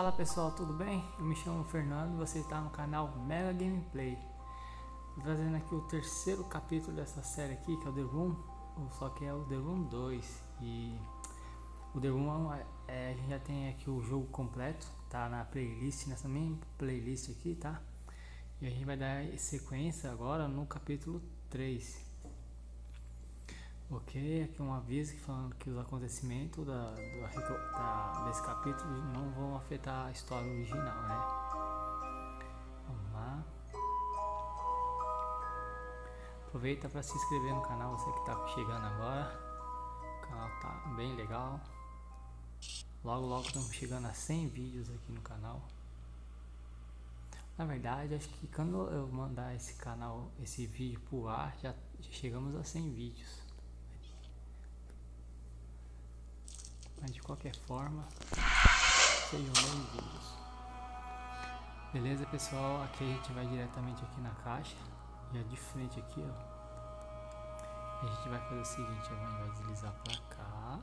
Fala pessoal, tudo bem? Eu me chamo Fernando e você está no canal Mega Gameplay. trazendo aqui o terceiro capítulo dessa série aqui, que é o The Room, só que é o The Room 2. E o The Room é, é, a gente já tem aqui o jogo completo, tá na playlist, nessa mesma playlist aqui, tá? E a gente vai dar sequência agora no capítulo 3. Ok, aqui um aviso falando que os acontecimentos da, da, desse capítulo não vão afetar a história original, né? Vamos lá. Aproveita para se inscrever no canal, você que está chegando agora. O canal tá bem legal. Logo, logo estamos chegando a 100 vídeos aqui no canal. Na verdade, acho que quando eu mandar esse canal, esse vídeo pro ar, já, já chegamos a 100 vídeos. Mas de qualquer forma, sejam bem-vindos. Beleza, pessoal? Aqui a gente vai diretamente aqui na caixa. É de frente aqui, ó. A gente vai fazer o seguinte, a gente vai deslizar pra cá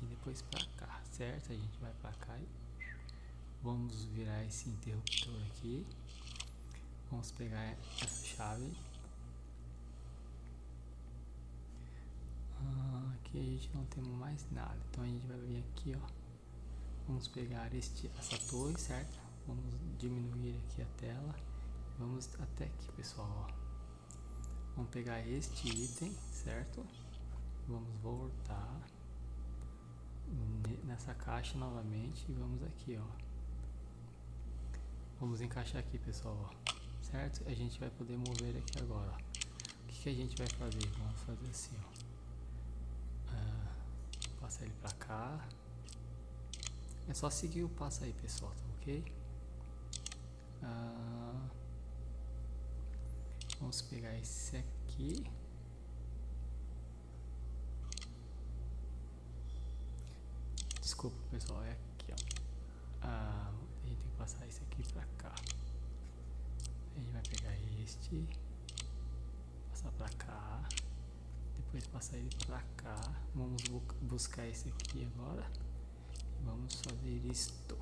e depois pra cá, certo? A gente vai pra cá e vamos virar esse interruptor aqui. Vamos pegar essa chave aqui a gente não temos mais nada. Então a gente vai vir aqui, ó. Vamos pegar este, essa torre, certo? Vamos diminuir aqui a tela. Vamos até aqui, pessoal, ó. Vamos pegar este item, certo? Vamos voltar nessa caixa novamente e vamos aqui, ó. Vamos encaixar aqui, pessoal, ó. Certo? A gente vai poder mover aqui agora, ó. O que, que a gente vai fazer? Vamos fazer assim, ó passar ele pra cá. É só seguir o passo aí, pessoal, tá ok? Ah, vamos pegar esse aqui. Desculpa, pessoal, é aqui, ó. Ah, a gente tem que passar esse aqui pra cá. A gente vai pegar este, passar pra cá depois passar ele pra cá. Vamos bu buscar esse aqui agora. Vamos fazer isto.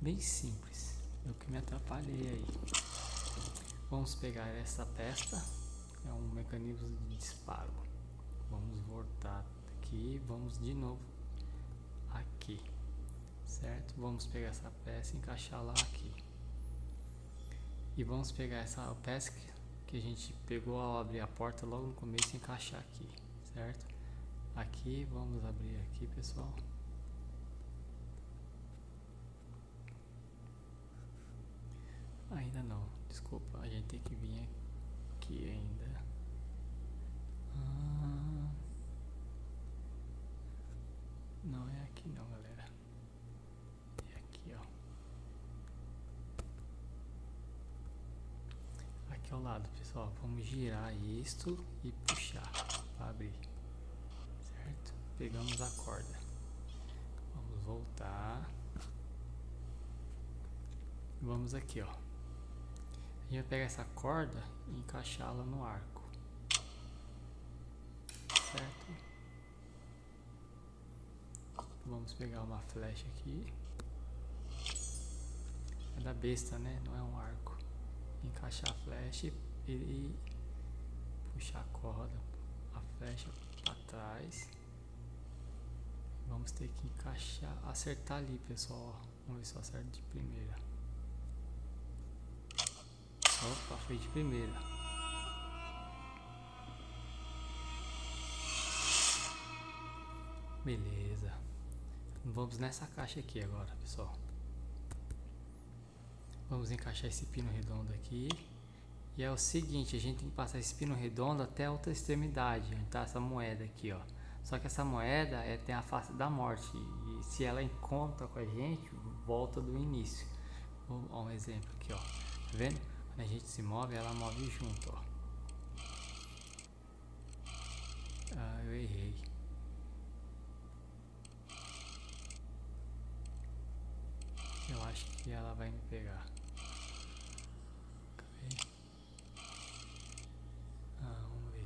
Bem simples. É o que me atrapalhei aí. Vamos pegar essa peça. É um mecanismo de disparo. Vamos voltar aqui. Vamos de novo aqui. Certo? Vamos pegar essa peça e encaixar lá aqui. E vamos pegar essa peça que a gente pegou ao abrir a porta logo no começo encaixar aqui, certo? Aqui, vamos abrir aqui, pessoal. Ainda não, desculpa, a gente tem que vir aqui ainda. Ah, não é aqui não, galera. É aqui, ó. aqui lado, pessoal. Vamos girar isto e puxar para abrir, certo? Pegamos a corda. Vamos voltar. Vamos aqui, ó. A gente vai pegar essa corda e encaixá-la no arco, certo? Vamos pegar uma flecha aqui. É da besta, né? Não é um arco encaixar a flecha e, e puxar a corda, a flecha para trás. Vamos ter que encaixar, acertar ali, pessoal. Vamos ver se eu acerto de primeira. Opa, foi de primeira. Beleza. Vamos nessa caixa aqui agora, pessoal. Vamos encaixar esse pino redondo aqui. E é o seguinte, a gente tem que passar esse pino redondo até a outra extremidade, tá? Essa moeda aqui, ó. Só que essa moeda é, tem a face da morte. E se ela encontra com a gente, volta do início. Dar um exemplo aqui, ó. Tá vendo? Quando a gente se move, ela move junto, ó. Ah, eu errei. Eu acho ela vai me pegar.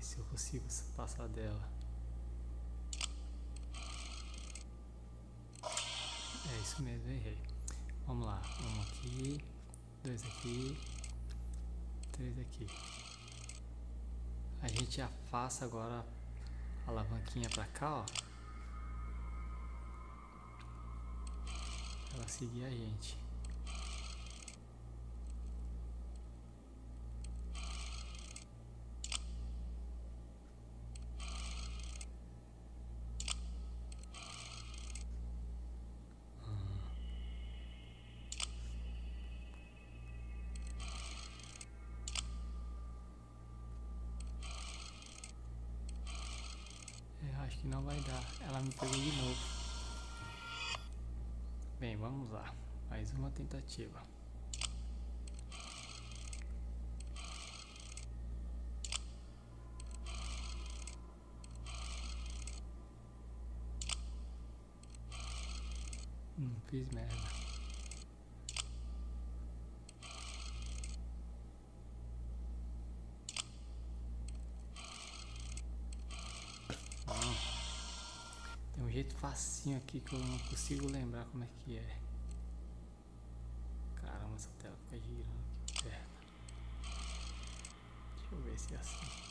se eu consigo passar dela. É isso mesmo, errei. Vamos lá. Um aqui, dois aqui, três aqui. A gente afasta agora a alavanquinha para cá, ó. Ela seguir a gente. acho que não vai dar. Ela me pegou de novo. Bem, vamos lá. Mais uma tentativa. Hum, fiz merda. Jeito facinho aqui que eu não consigo lembrar como é que é. Caramba, essa tela fica girando aqui perto. Deixa eu ver se é assim.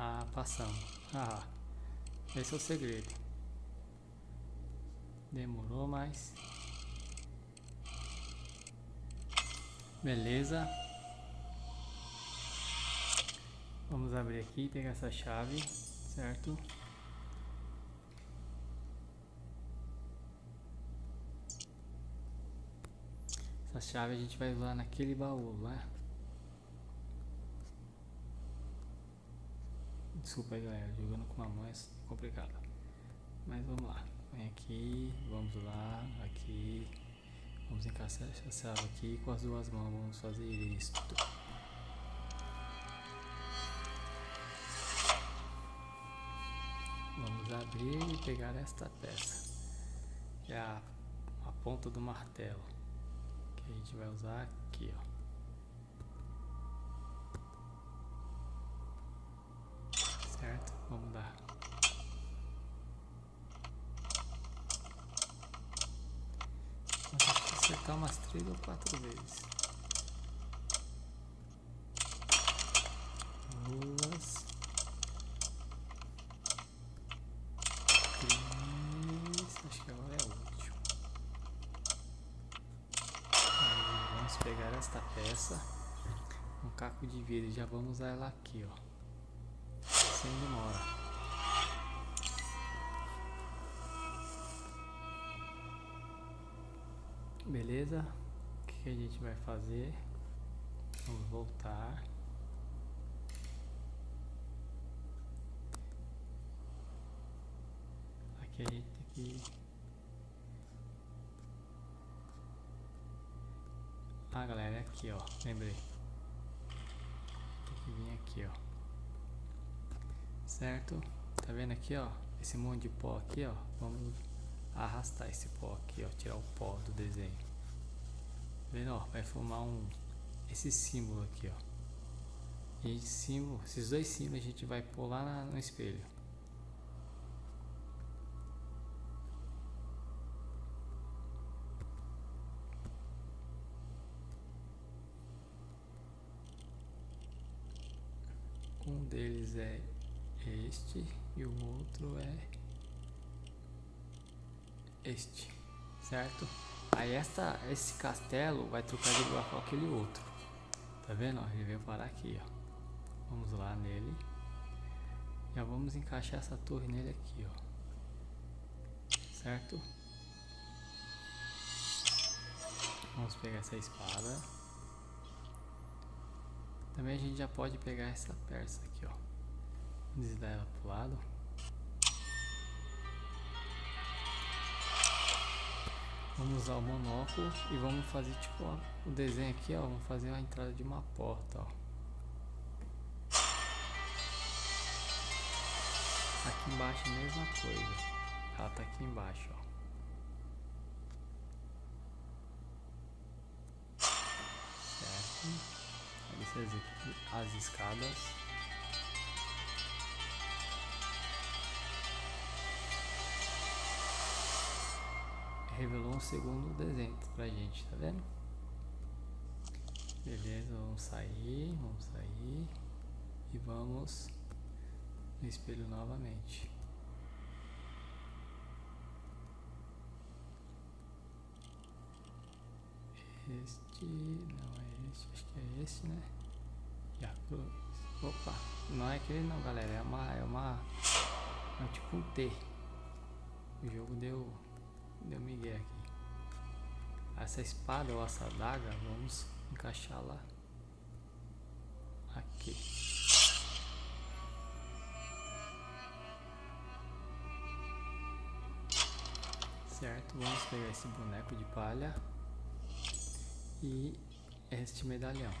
Ah, passamos. Ah, esse é o segredo. Demorou, mas... Beleza. Vamos abrir aqui e pegar essa chave, certo? Essa chave a gente vai usar naquele baú, né? Desculpa aí galera, jogando com uma mão é complicado. Mas vamos lá. Vem aqui, vamos lá, aqui. Vamos encaixar essa chave aqui com as duas mãos. Vamos fazer isto. Vamos abrir e pegar esta peça. Que é a, a ponta do martelo. Que a gente vai usar aqui, ó. Certo? Vamos dar. Vamos acertar umas três ou quatro vezes. Duas. Três. Acho que agora é o último. Aí, vamos pegar esta peça. Um caco de vidro já vamos usar ela aqui, ó sem demora. Beleza? O que a gente vai fazer? Vamos voltar. Aqui a gente tem que Ah galera, é aqui ó, lembrei. Tem que vir aqui ó certo? Tá vendo aqui, ó? Esse monte de pó aqui, ó. Vamos arrastar esse pó aqui, ó. Tirar o pó do desenho. Tá vendo, ó? Vai formar um... Esse símbolo aqui, ó. E esse símbolo, esses dois símbolos a gente vai pôr lá no espelho. Um deles é este e o outro é este, certo? Aí essa, esse castelo vai trocar de lugar com aquele outro, tá vendo? Ele veio parar aqui, ó. Vamos lá nele, já vamos encaixar essa torre nele aqui, ó, certo? Vamos pegar essa espada. Também a gente já pode pegar essa persa aqui, ó desviar ela pro lado. Vamos usar o monóculo e vamos fazer tipo ó, o desenho aqui, ó. Vamos fazer a entrada de uma porta, ó. Aqui embaixo a mesma coisa. Ela tá aqui embaixo, ó. Certo. Aí você as escadas. Revelou um segundo desenho pra gente, tá vendo? Beleza, vamos sair, vamos sair e vamos no espelho novamente. Este, não é este, acho que é esse, né? Cruz. Opa, não é aquele não, galera, é uma, é uma, é tipo um T. O jogo deu Deu migué aqui. Essa espada ou essa adaga, vamos encaixá-la aqui. Certo, vamos pegar esse boneco de palha e este medalhão,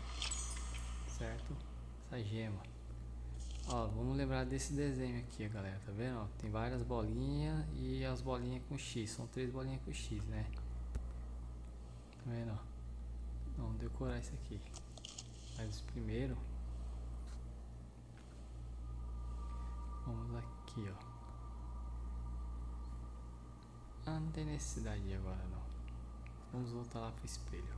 certo? Essa gema. Ó, vamos lembrar desse desenho aqui, galera, tá vendo? Ó, tem várias bolinhas e as bolinhas com X, são três bolinhas com X, né? Tá vendo? Ó? Vamos decorar isso aqui. Mas primeiro, vamos aqui, ó. Ah, não tem necessidade agora não. Vamos voltar lá pro espelho.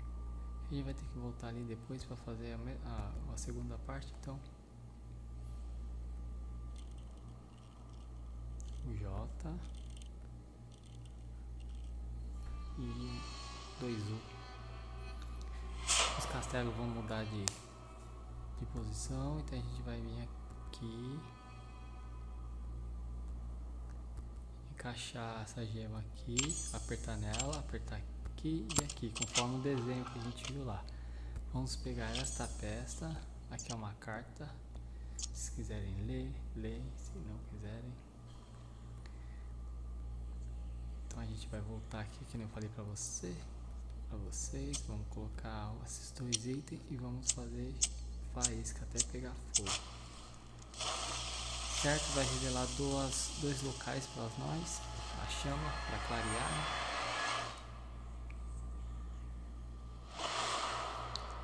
A gente vai ter que voltar ali depois para fazer a, a, a segunda parte, então J e 2U. Os castelos vão mudar de, de posição, então a gente vai vir aqui, encaixar essa gema aqui, apertar nela, apertar aqui e aqui, conforme o desenho que a gente viu lá. Vamos pegar esta peça, aqui é uma carta, se quiserem ler, ler, se não quiserem Então a gente vai voltar aqui, que nem eu falei pra você, pra vocês. Vamos colocar esses dois itens e vamos fazer faísca até pegar fogo. Certo? Vai revelar duas, dois locais para nós. A chama para clarear.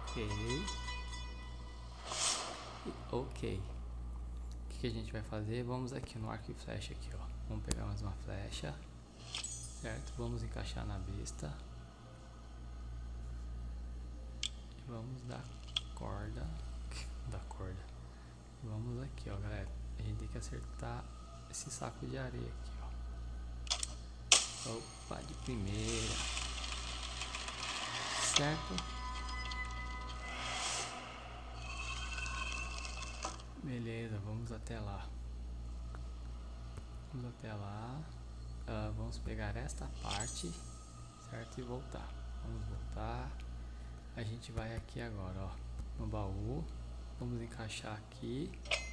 Ok. ok. O que, que a gente vai fazer? Vamos aqui no arco e flecha aqui, ó. Vamos pegar mais uma flecha certo? Vamos encaixar na besta. Vamos dar corda, da corda. Vamos aqui, ó, galera. A gente tem que acertar esse saco de areia aqui, ó. Opa, de primeira. Certo? Beleza, vamos até lá. Vamos até lá uh, vamos pegar esta parte, certo? E voltar. Vamos voltar. A gente vai aqui agora, ó, no baú. Vamos encaixar aqui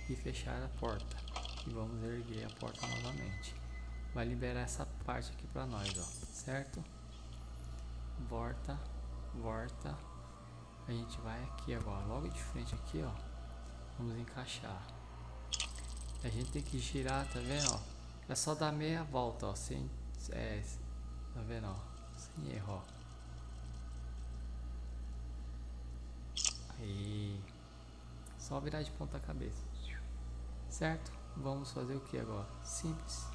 e fechar a porta. E vamos erguer a porta novamente. Vai liberar essa parte aqui para nós, ó, certo? Volta, volta. A gente vai aqui agora, logo de frente aqui, ó. Vamos encaixar. A gente tem que girar, tá vendo, ó? É só dar meia volta, ó, sem, é, tá vendo, ó, sem erro, ó. Aí, só virar de ponta cabeça, certo? Vamos fazer o que agora? Simples,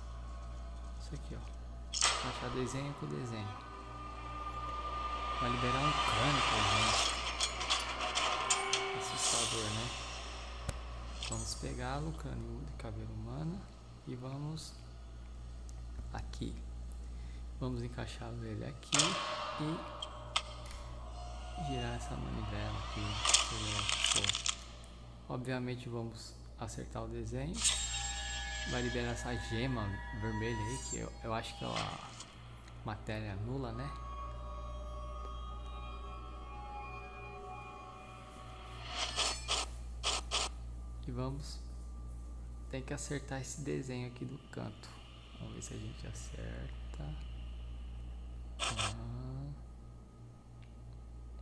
isso aqui, ó, encaixar desenho com desenho. Vai liberar um cano pra gente. Assustador, né? Vamos pegar o crânio de cabelo humana e vamos aqui. Vamos encaixar ele aqui e girar essa manivela aqui. Obviamente vamos acertar o desenho. Vai liberar essa gema vermelha aí que eu, eu acho que é a matéria nula né? E vamos tem que acertar esse desenho aqui do canto. Vamos ver se a gente acerta. Ah.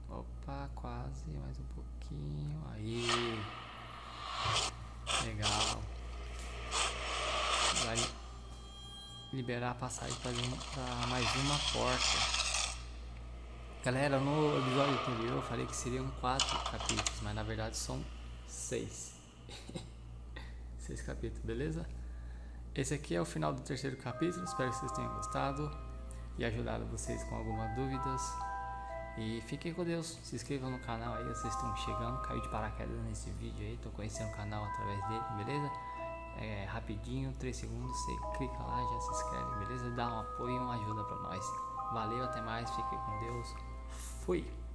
Opa, quase, mais um pouquinho. Aí. Legal. vai liberar a passagem para mais uma porta. Galera, no episódio anterior eu falei que seriam quatro capítulos, mas na verdade são seis. seis capítulos, beleza? Esse aqui é o final do terceiro capítulo. Espero que vocês tenham gostado e ajudado vocês com algumas dúvidas. E fiquem com Deus. Se inscrevam no canal aí, vocês estão chegando. Caiu de paraquedas nesse vídeo aí. Tô conhecendo o canal através dele, beleza? É rapidinho, 3 segundos. Você clica lá, já se inscreve, beleza? Dá um apoio e uma ajuda pra nós. Valeu, até mais. Fiquem com Deus. Fui!